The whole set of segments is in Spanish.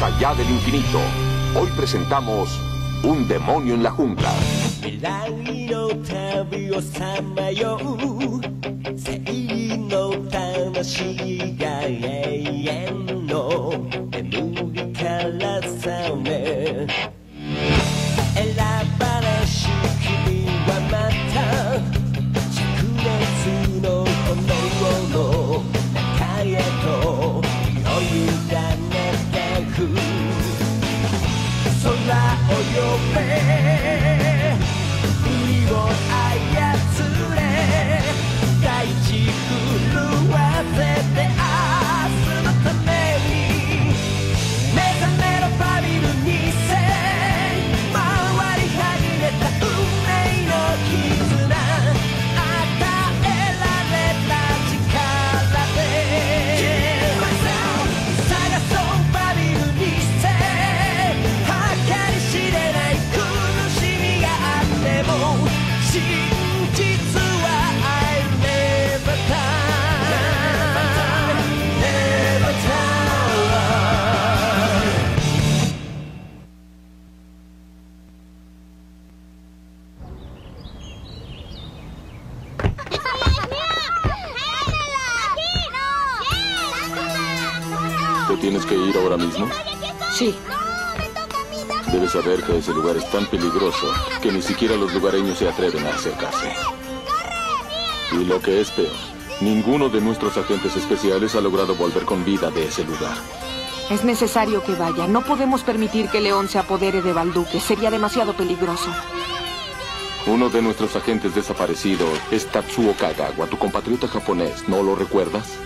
Babel 2, más allá del infinito. Hoy presentamos Un demonio en la jungla. 未 all your pain. Tienes que ir ahora mismo? Sí, Debes saber que ese lugar es tan peligroso que ni siquiera los lugareños se atreven a acercarse. Y lo que es peor, ninguno de nuestros agentes especiales ha logrado volver con vida de ese lugar. es necesario que vaya. No podemos permitir que León se apodere de Balduque. Sería demasiado peligroso. Uno de nuestros agentes desaparecidos es Tatsuo Kagawa, tu compatriota japonés. ¿No lo recuerdas?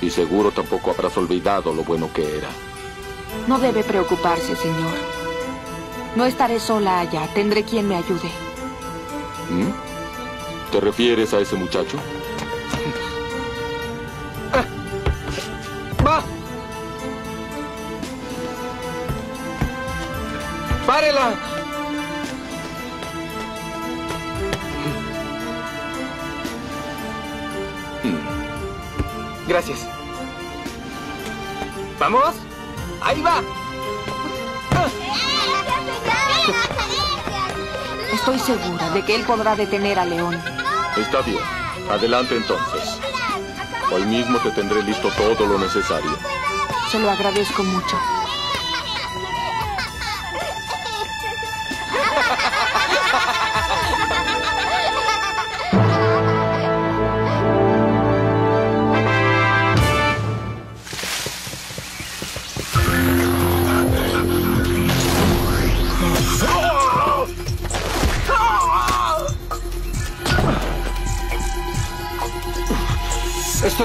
Y seguro tampoco habrás olvidado lo bueno que era. No debe preocuparse, señor. No estaré sola allá. Tendré quien me ayude. ¿Mm? ¿Te refieres a ese muchacho? ¡Va! ¡Párela! Gracias. ¿Vamos? ¡Ahí va! Estoy segura de que él podrá detener a León. Está bien. Adelante entonces. Hoy mismo te tendré listo todo lo necesario. Se lo agradezco mucho.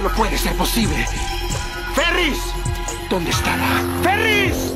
No puede ser posible. ¡Ferris! ¿Dónde estará? ¡Ferris!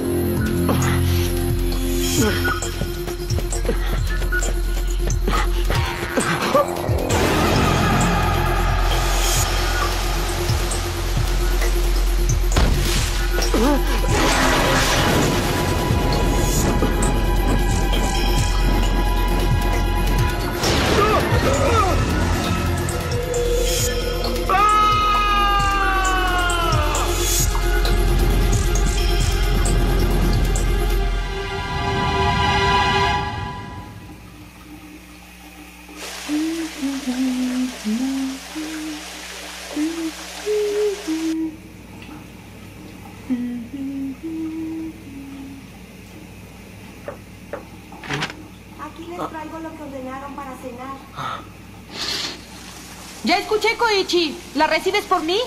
¿La recibes por mí?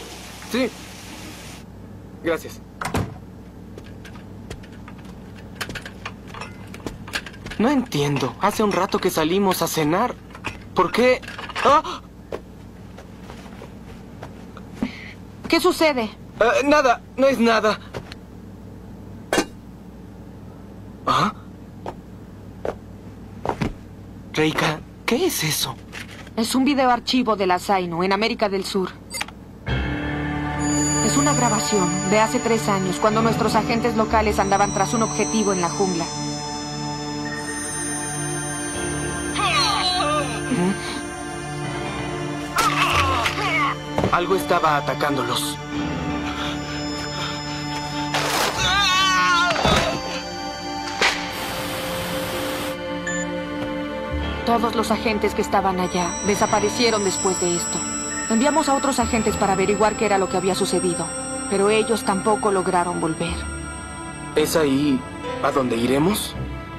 Sí. Gracias. No entiendo. Hace un rato que salimos a cenar. ¿Por qué? ¡Ah! ¿Qué sucede? Eh, nada, no es nada. ¿Ah? Reika, ¿qué es eso? Es un video archivo de la Zaino en América del Sur. Es una grabación de hace tres años, cuando nuestros agentes locales andaban tras un objetivo en la jungla. Algo estaba atacándolos. Todos los agentes que estaban allá desaparecieron después de esto. Enviamos a otros agentes para averiguar qué era lo que había sucedido, pero ellos tampoco lograron volver. ¿Es ahí a donde iremos?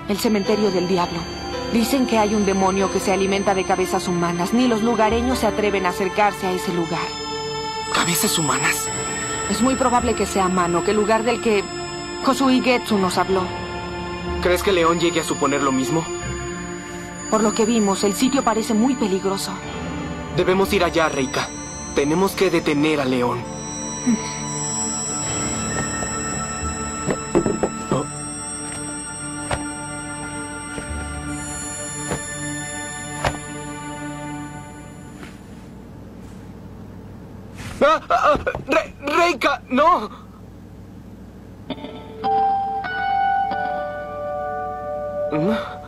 El cementerio del diablo. Dicen que hay un demonio que se alimenta de cabezas humanas. Ni los lugareños se atreven a acercarse a ese lugar. ¿Cabezas humanas? Es muy probable que sea Mano, que el lugar del que Kosui Getsu nos habló. ¿Crees que León llegue a suponer lo mismo? Por lo que vimos, el sitio parece muy peligroso. Debemos ir allá, Reika. Tenemos que detener a León. Oh. ¡Ah! ah, ah! Re- ¡Reika! ¡No! ¡Cuánta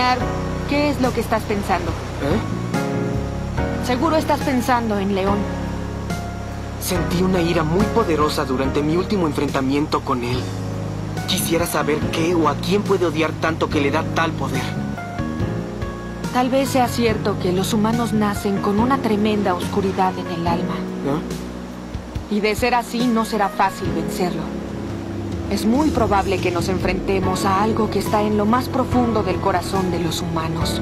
adivinar qué es lo que estás pensando. ¿Eh? Seguro estás pensando en León. Sentí una ira muy poderosa durante mi último enfrentamiento con él. Quisiera saber qué o a quién puede odiar tanto que le da tal poder. Tal vez sea cierto que los humanos nacen con una tremenda oscuridad en el alma. ¿No? Y de ser así, no será fácil vencerlo. Es muy probable que nos enfrentemos a algo que está en lo más profundo del corazón de los humanos.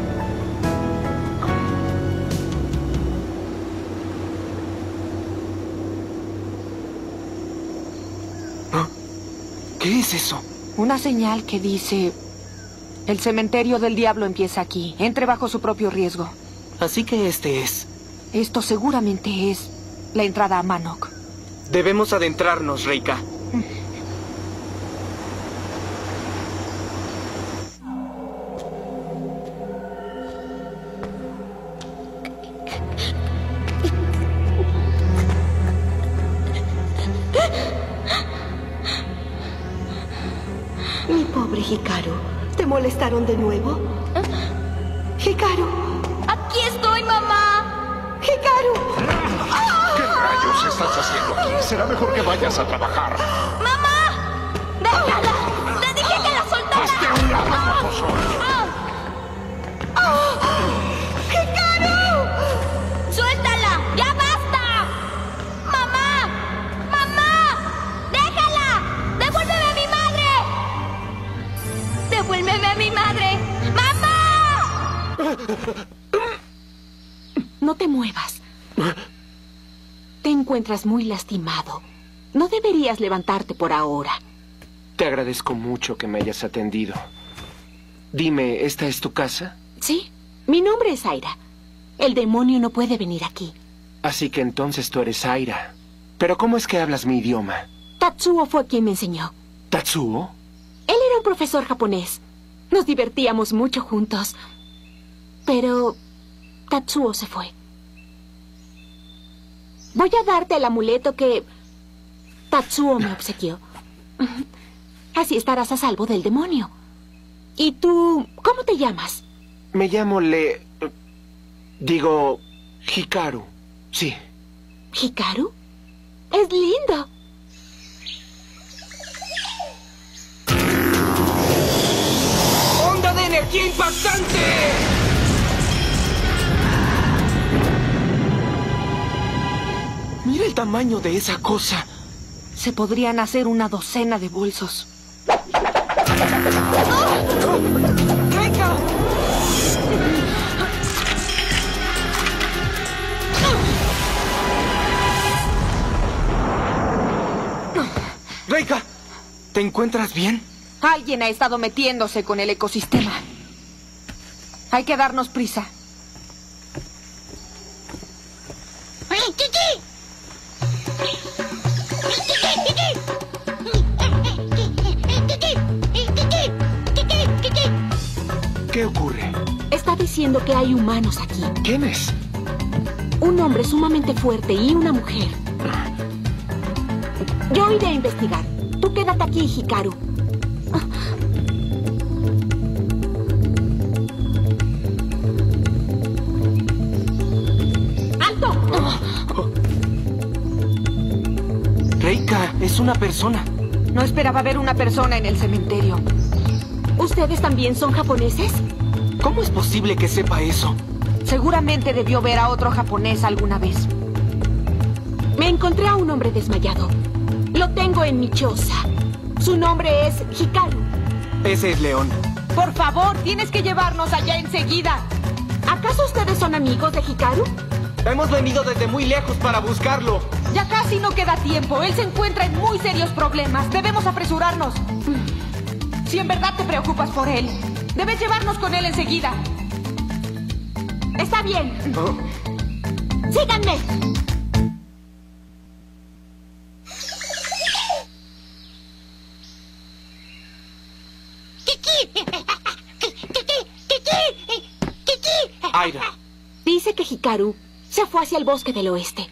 ¿Qué es eso? Una señal que dice... El cementerio del diablo empieza aquí. Entre bajo su propio riesgo. Así que este es. Esto seguramente es la entrada a Manok. Debemos adentrarnos, Reika. Molestaron de nuevo? Hikaru. Aquí estoy, mamá. Hikaru. ¿Qué rayos estás haciendo aquí? Será mejor que vayas a trabajar. No te muevas. Te encuentras muy lastimado. No deberías levantarte por ahora. Te agradezco mucho que me hayas atendido. Dime, ¿esta es tu casa? Sí, mi nombre es Aira. El demonio no puede venir aquí. Así que entonces tú eres Aira. Pero ¿cómo es que hablas mi idioma? Tatsuo fue quien me enseñó. ¿Tatsuo? Él era un profesor japonés. Nos divertíamos mucho juntos. Pero Tatsuo se fue. Voy a darte el amuleto que Tatsuo me obsequió. Así estarás a salvo del demonio. ¿Y tú, cómo te llamas? Me llamo Le... Digo... Hikaru. Sí. ¿Hikaru? Es lindo. ¡Onda de energía impactante! Mira el tamaño de esa cosa. Se podrían hacer una docena de bolsos. ¡Reika! Reika, ¿te encuentras bien? Alguien ha estado metiéndose con el ecosistema. Hay que darnos prisa. ¿Qué ocurre? diciendo que hay humanos aquí. ¿Quién es? Un hombre sumamente fuerte y una mujer. Yo iré a investigar. Tú quédate aquí, Hikaru. ¡Alto! Reika, es una persona. No esperaba ver una persona en el cementerio. ¿Ustedes también son japoneses? ¿Cómo es posible que sepa eso? Seguramente debió ver a otro japonés alguna vez. Me encontré a un hombre desmayado. Lo tengo en mi choza. Su nombre es Hikaru. Ese es León. Por favor, tienes que llevarnos allá enseguida. ¿Acaso ustedes son amigos de Hikaru? Hemos venido desde muy lejos para buscarlo. Ya casi no queda tiempo. Él se encuentra en muy serios problemas. Debemos apresurarnos. Si en verdad te preocupas por él, debes llevarnos con él enseguida. Está bien. Oh, Síganme. Aira. Dice que Hikaru se fue hacia el bosque del oeste.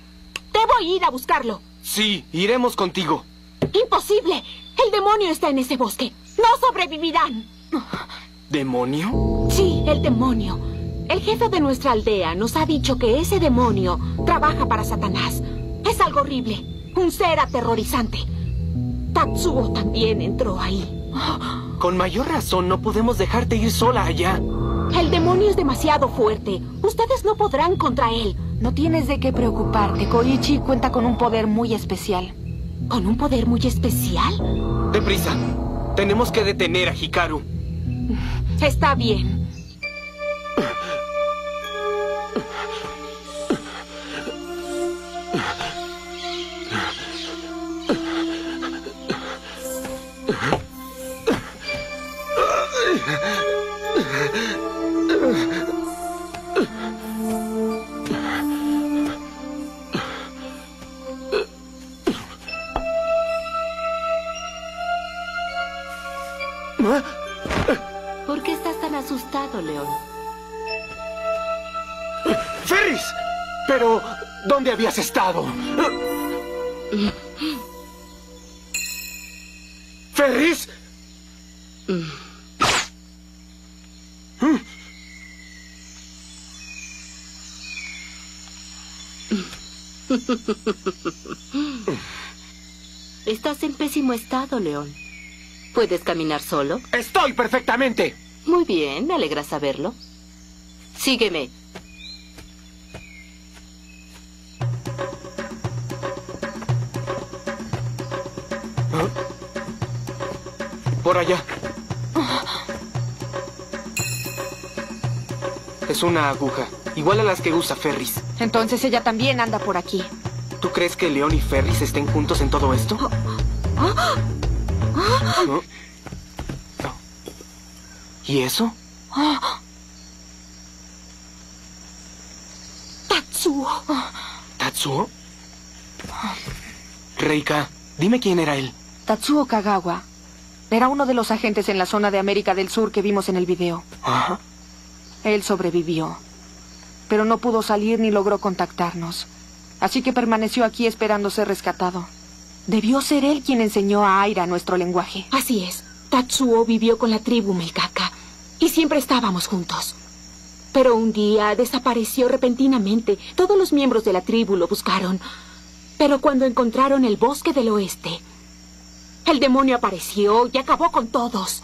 Debo ir a buscarlo. Sí, iremos contigo. Imposible. El demonio está en ese bosque. No sobrevivirán. ¿Demonio? Sí, el demonio. El jefe de nuestra aldea nos ha dicho que ese demonio trabaja para Satanás. Es algo horrible. Un ser aterrorizante. Tatsuo también entró ahí. Con mayor razón no podemos dejarte ir sola allá. El demonio es demasiado fuerte. Ustedes no podrán contra él. No tienes de qué preocuparte. Koichi cuenta con un poder muy especial. ¿Con un poder muy especial? Deprisa. Tenemos que detener a Hikaru. Está bien. ¿Dónde habías estado? ¿Ferris? Estás en pésimo estado, León. ¿Puedes caminar solo? Estoy perfectamente. Muy bien, me alegra saberlo. Sígueme. Por allá. Es una aguja, igual a las que usa Ferris. Entonces ella también anda por aquí. ¿Tú crees que León y Ferris estén juntos en todo esto? ¿No? ¿Y eso? Tatsuo. ¿Tatsuo? Reika, dime quién era él. Tatsuo Kagawa. Era uno de los agentes en la zona de América del Sur que vimos en el video. Ajá. Él sobrevivió. Pero no pudo salir ni logró contactarnos. Así que permaneció aquí esperando ser rescatado. Debió ser él quien enseñó a Aira nuestro lenguaje. Así es. Tatsuo vivió con la tribu Melkaka y siempre estábamos juntos. Pero un día desapareció repentinamente. Todos los miembros de la tribu lo buscaron. Pero cuando encontraron el bosque del oeste, el demonio apareció y acabó con todos.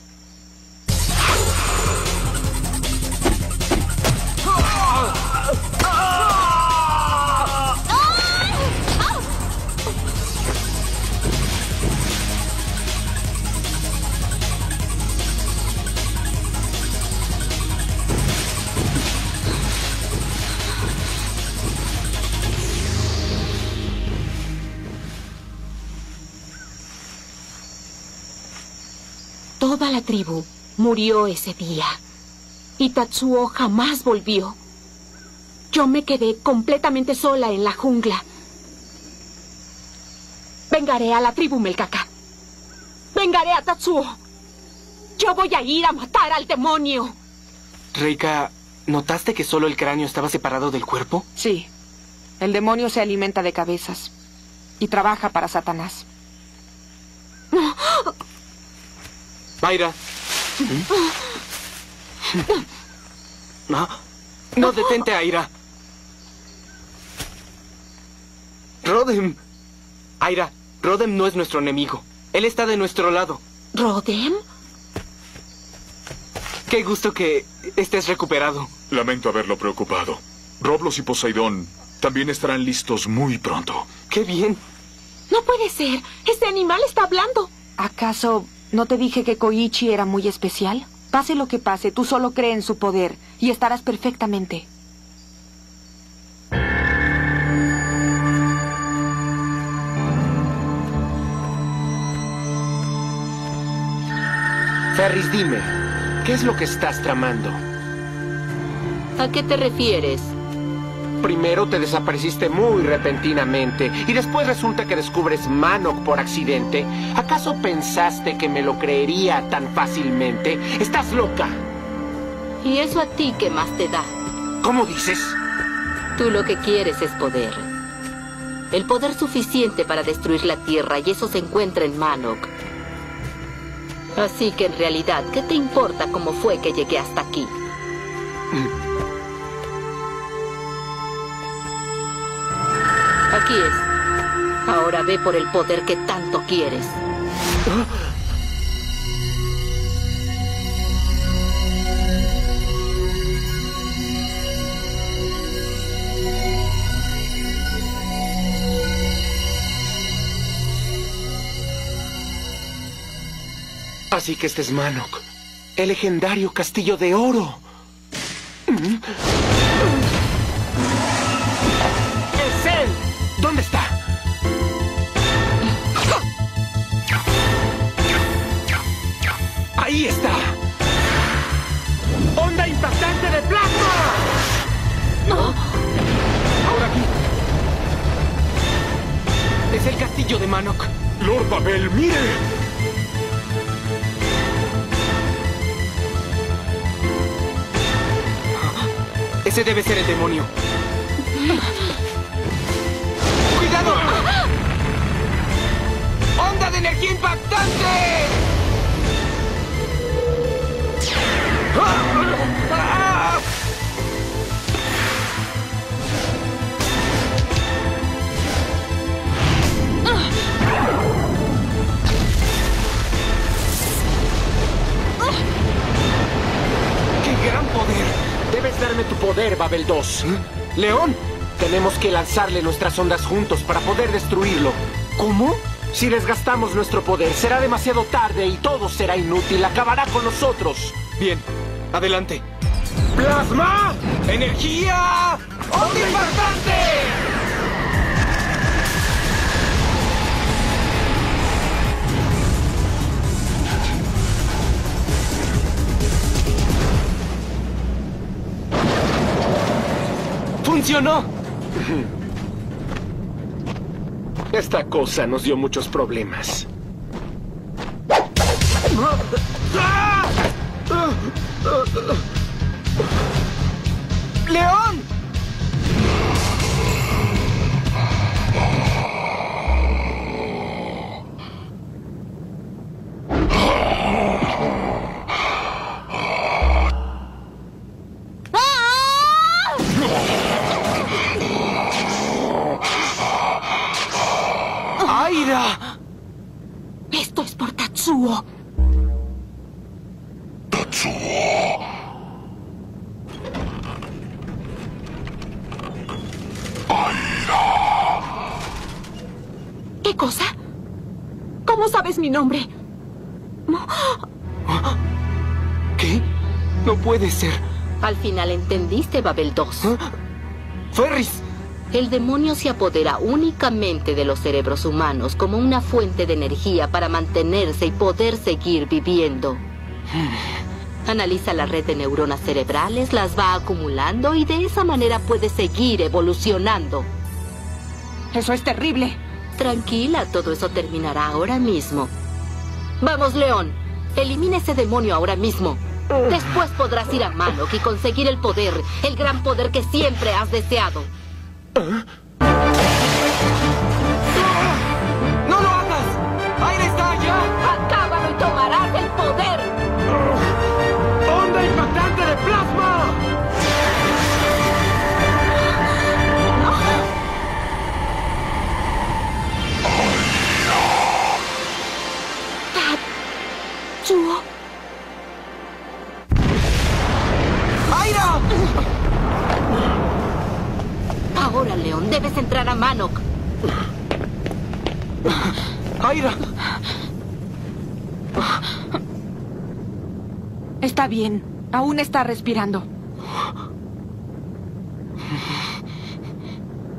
Toda la tribu murió ese día. Y Tatsuo jamás volvió. Yo me quedé completamente sola en la jungla. Vengaré a la tribu Melkaka. Vengaré a Tatsuo. Yo voy a ir a matar al demonio. Reika, ¿Notaste que solo el cráneo estaba separado del cuerpo? Sí. El demonio se alimenta de cabezas y trabaja para Satanás. Aira. No, no detente, Aira. Rodem. Aira, Rodem no es nuestro enemigo. Él está de nuestro lado. ¿Rodem? Qué gusto que estés recuperado. Lamento haberlo preocupado. Roblos y Poseidón también estarán listos muy pronto. Qué bien. No puede ser. Este animal está hablando. ¿Acaso no te dije que Koichi era muy especial? Pase lo que pase, tú solo cree en su poder y estarás perfectamente. Ferris, dime, ¿qué es lo que estás tramando? ¿A qué te refieres? Primero te desapareciste muy repentinamente y después resulta que descubres Manok por accidente. ¿Acaso pensaste que me lo creería tan fácilmente? ¡Estás loca! ¿Y eso a ti qué más te da? ¿Cómo dices? Tú lo que quieres es poder. El poder suficiente para destruir la Tierra y eso se encuentra en Manok. Así que en realidad, ¿qué te importa cómo fue que llegué hasta aquí? Ahora ve por el poder que tanto quieres. Así que este es Manok, el legendario castillo de oro. De Manok. Lord Babel, mire. Ese debe ser el demonio. ¡Cuidado! ¡Onda de energía impactante! ¡Ah! Gran poder! Debes darme tu poder, Babel 2. León, tenemos que lanzarle nuestras ondas juntos para poder destruirlo. ¿Cómo? Si desgastamos nuestro poder, será demasiado tarde y todo será inútil. Acabará con nosotros. Bien, adelante. ¡Plasma! ¡Energía! ¡Onda ¡Funcionó! Esta cosa nos dio muchos problemas. ¡Aira! Esto es por Tatsuo. ¿Qué cosa? ¿Cómo sabes mi nombre? ¿Qué? No puede ser. Al final entendiste, Babel 2. ¡Ferris! El demonio se apodera únicamente de los cerebros humanos como una fuente de energía para mantenerse y poder seguir viviendo. Analiza la red de neuronas cerebrales, las va acumulando y de esa manera puede seguir evolucionando. Eso es terrible. Tranquila, todo eso terminará ahora mismo. Vamos, León. Elimina ese demonio ahora mismo. Después podrás ir a Manok y conseguir el poder, el gran poder que siempre has deseado. ¡No debes entrar a Manok. ¡Aira! Está bien. Aún está respirando.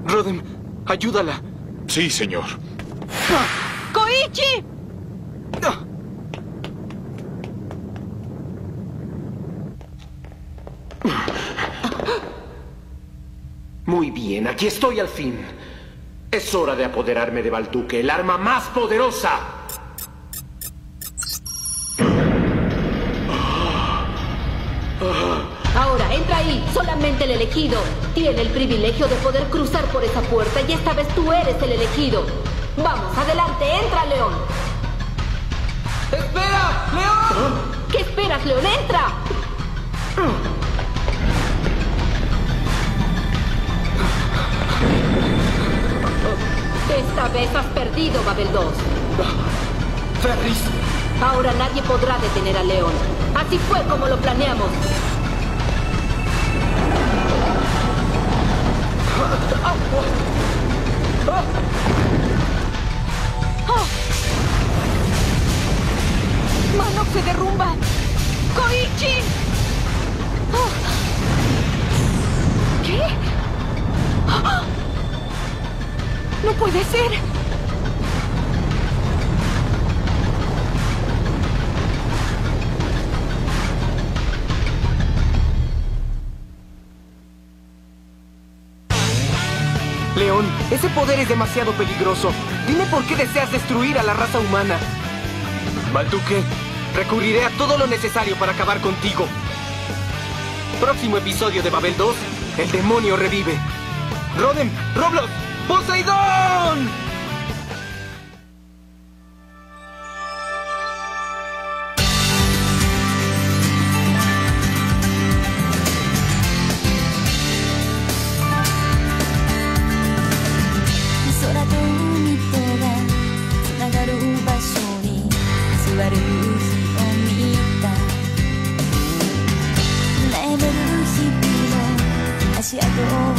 Rodem, ayúdala. Sí, señor. ¡Koichi! Muy bien, aquí estoy al fin. Es hora de apoderarme de Balduque, el arma más poderosa. Ahora, entra ahí. Solamente el elegido tiene el privilegio de poder cruzar por esa puerta y esta vez tú eres el elegido. Vamos, adelante, entra, León. ¡Espera! ¡León! ¿Qué esperas, León? ¡Entra! Esta vez has perdido, Babel 2. Ferris, Ahora nadie podrá detener a León. Así fue como lo planeamos. ¡Manok se derrumba! ¡Koichi! ¡No puede ser! León, ese poder es demasiado peligroso. Dime por qué deseas destruir a la raza humana. Balduque, recurriré a todo lo necesario para acabar contigo. Próximo episodio de Babel 2, el demonio revive. Rodem, Roblox, Poseidón. 空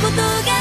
ことが